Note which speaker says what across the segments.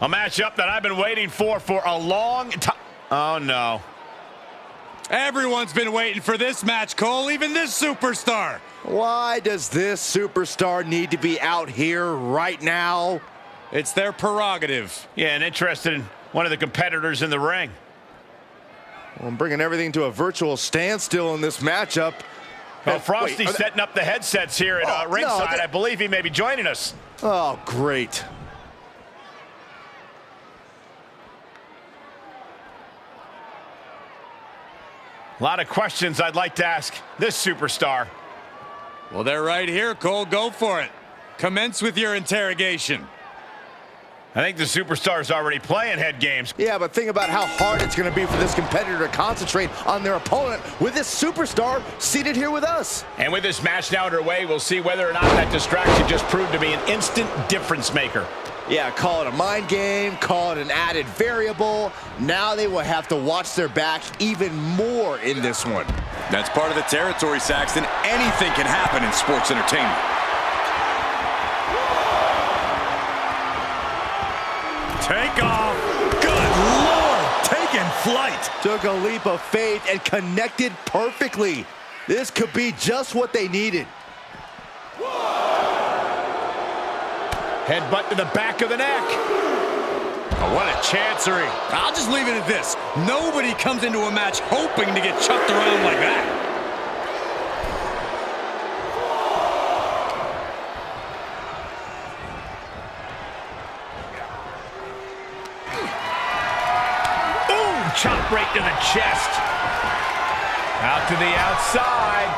Speaker 1: A matchup that I've been waiting for for a long time. Oh, no.
Speaker 2: Everyone's been waiting for this match, Cole, even this superstar.
Speaker 3: Why does this superstar need to be out here right now?
Speaker 2: It's their prerogative.
Speaker 1: Yeah, and interested in one of the competitors in the ring.
Speaker 3: Well, I'm bringing everything to a virtual standstill in this matchup.
Speaker 1: Well, Frosty's
Speaker 3: Wait,
Speaker 1: setting up the headsets here at uh,
Speaker 3: Oh, no,
Speaker 1: ringside.
Speaker 3: they-
Speaker 1: I believe he may be joining us.
Speaker 3: Oh, great.
Speaker 1: A lot of questions I'd like to ask this superstar.
Speaker 2: Well, they're right here, Cole. Go for it. Commence with your interrogation.
Speaker 1: I think the superstar's already playing head games.
Speaker 3: Yeah, but think about how hard it's going to be for this competitor to concentrate on their opponent with this superstar seated here with us.
Speaker 1: And with this match now underway, we'll see whether or not that distraction just proved to be an instant difference maker.
Speaker 3: Yeah, call it a mind game, call it an added variable. Now they will have to watch their back even more in this one.
Speaker 4: That's part of the territory, Saxton. Anything can happen in sports entertainment.
Speaker 2: Take off. Good Lord, taking flight.
Speaker 3: Took a leap of faith and connected perfectly. This could be just what they needed.
Speaker 1: Headbutt to the back of the neck.
Speaker 2: Oh, what a chancery. I'll just leave it at this. Nobody comes into a match hoping to get chucked around like that.
Speaker 1: Chop right to the chest. Out to the outside.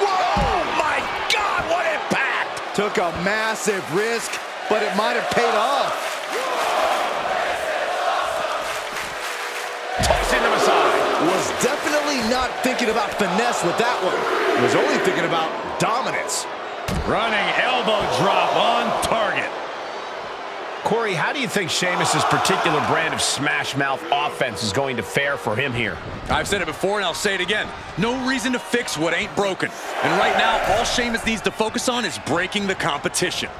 Speaker 1: Whoa! My God, what impact!
Speaker 3: Took a massive risk, but it might have paid off.
Speaker 1: Tossing them aside.
Speaker 3: Was definitely not thinking about finesse with that one. Was only thinking about dominance.
Speaker 2: Running elbow drop on target.
Speaker 1: Corey, how do you think Sheamus' particular brand of smash mouth offense is going to fare for him here?
Speaker 4: I've said it before and I'll say it again. No reason to fix what ain't broken. And right now, all Sheamus needs to focus on is breaking the competition.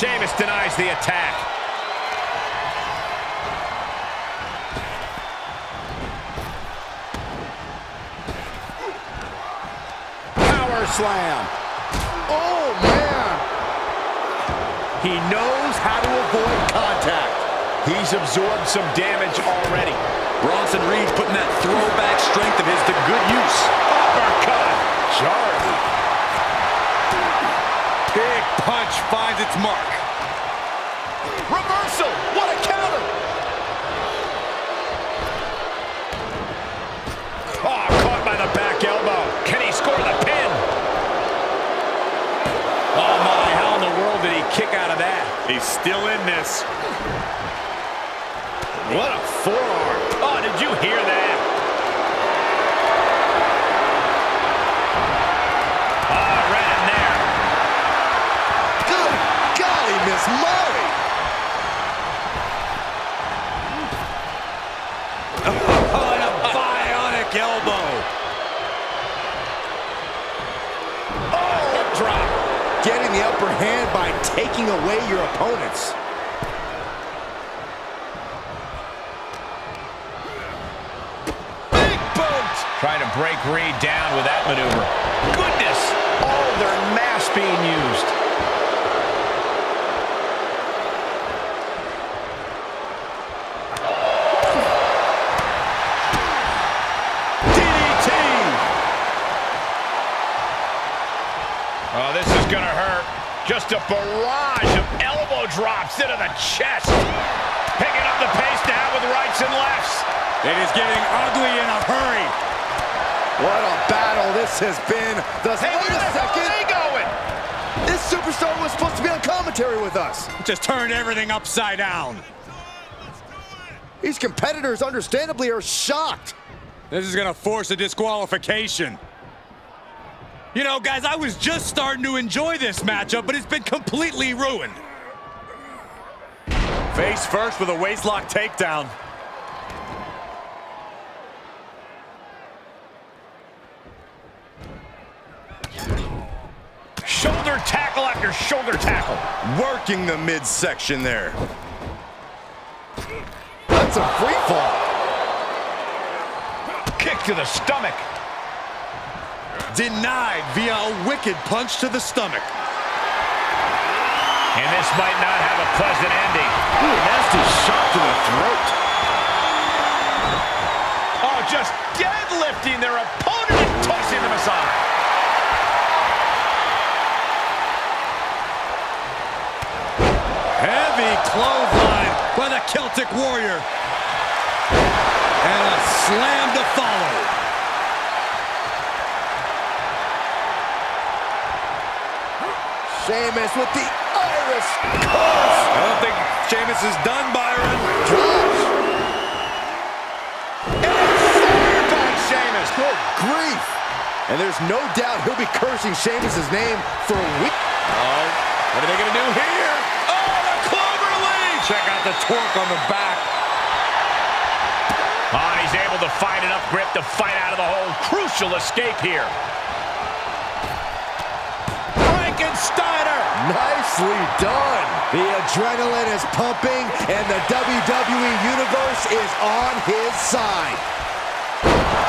Speaker 1: Sheamus denies the attack.
Speaker 3: Power slam. Oh, man.
Speaker 1: He knows how to avoid contact. He's absorbed some damage already.
Speaker 4: Bronson Reed putting that throwback strength of his to good use.
Speaker 1: Uppercut. Jarring.
Speaker 2: Big punch finds its mark.
Speaker 1: Reversal. What a counter. Oh, caught by the back elbow. Can he score the pin? Oh, my. How in the world did he kick out of that?
Speaker 2: He's still in this.
Speaker 1: What a forearm. Oh, did you hear that? Oh, right in there.
Speaker 3: Good golly, Miss Molly.
Speaker 2: Oh, and a bionic elbow.
Speaker 1: Oh, drop.
Speaker 3: Getting the upper hand by taking away your opponents.
Speaker 1: Big boot. Trying to break Reed down with that maneuver. Goodness. All their mass being used. DDT. Oh, this is going to hurt. Just a barrage of elbow drops into the chest. Picking up the pace now with rights and lefts.
Speaker 2: It is getting ugly in a hurry.
Speaker 3: What a battle this has been. The,
Speaker 1: Hey,
Speaker 3: wait a
Speaker 1: the hell
Speaker 3: second.
Speaker 1: are they going?
Speaker 3: This superstar was supposed to be on commentary with us.
Speaker 2: Just turned everything upside down.
Speaker 3: These competitors understandably are shocked.
Speaker 2: This is going to force a disqualification. You know, guys, I was just starting to enjoy this matchup, but it's been completely ruined. Face first with a waistlock takedown.
Speaker 1: Shoulder tackle after shoulder tackle.
Speaker 2: Working the midsection there.
Speaker 3: That's a free fall.
Speaker 1: Kick to the stomach.
Speaker 2: Denied via a wicked punch to the stomach.
Speaker 1: And this might not have a pleasant ending.
Speaker 3: Ooh, nasty shot to the throat.
Speaker 1: Oh, just deadlifting their opponent and tossing them aside.
Speaker 2: Heavy clothesline by the Celtic Warrior. And a slam to follow.
Speaker 3: Sheamus with the Irish curse.
Speaker 2: I don't think Sheamus is done, Byron.
Speaker 3: Josh.
Speaker 1: Fired by Sheamus.
Speaker 3: Good grief. And there's no doubt he'll be cursing Sheamus' name for a week.
Speaker 2: Oh, what are they going to do here? Oh, the clover lead! Check out the torque on the back.
Speaker 1: Oh, he's able to find enough grip to fight out of the hole. Crucial escape here. Frankensteiner.
Speaker 3: Nicely done. The adrenaline is pumping, and the WWE Universe is on his side.